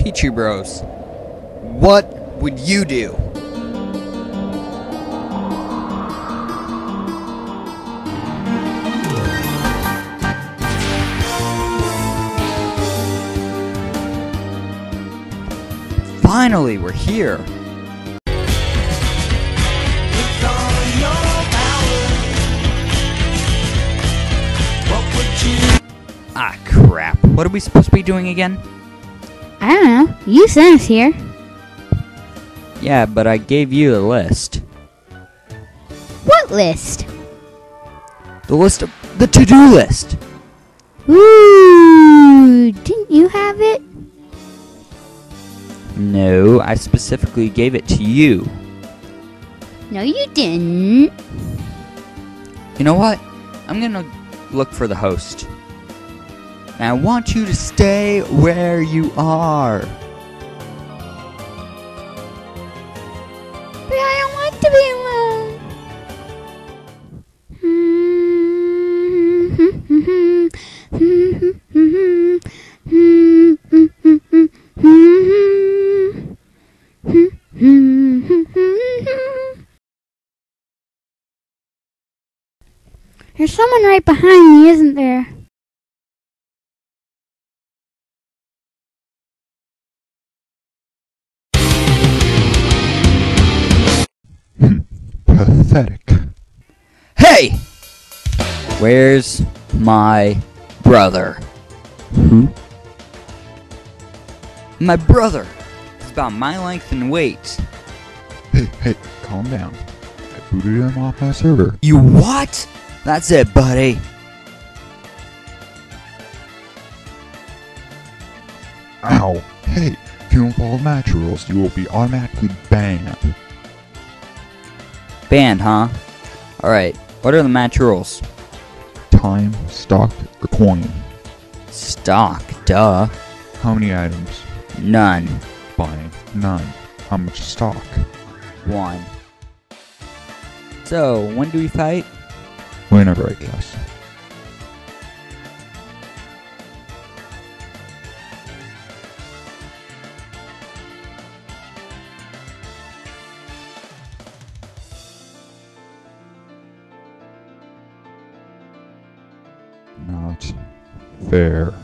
Pichubroz. What would you do? Finally, we're here. With all your power, what would you Ah, crap. What are we supposed to be doing again? I don't know. You sent us here. Yeah, but I gave you a list. What list? The list of the to-do list. Ooh, didn't you have it? No, I specifically gave it to you. No, you didn't. You know what? I'm gonna look for the host. And I want you to stay where you are. But I don't want to be alone. There's someone right behind me, isn't there? Pathetic. Hey! Where's my brother? Who? My brother! He's about my length and weight. Hey, hey, calm down. I booted him off my server. You what? That's it, buddy. Ow! Hey, if you don't follow match rules, you will be automatically banned. Banned, huh? Alright, what are the match rules? Time, stock, or coin. Stock, duh. How many items? None. Buying. None. How much stock? One. So, when do we fight? Whenever, I guess. Fair.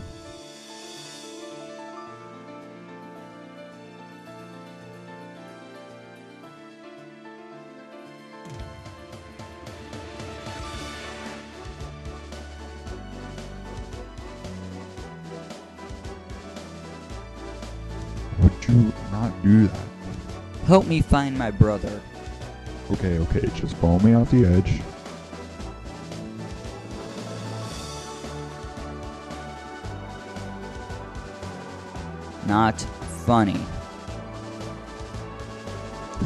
Would you not do that? Help me find my brother. Okay, okay, just follow me off the edge. Not funny.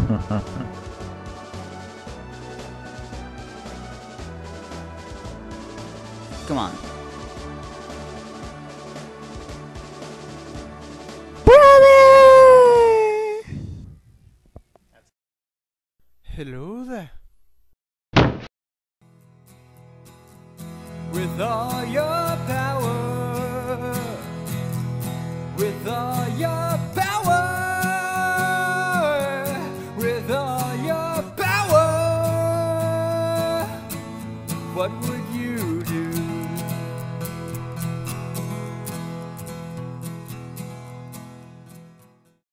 Come on. Brother! Hello there. With all your would you do?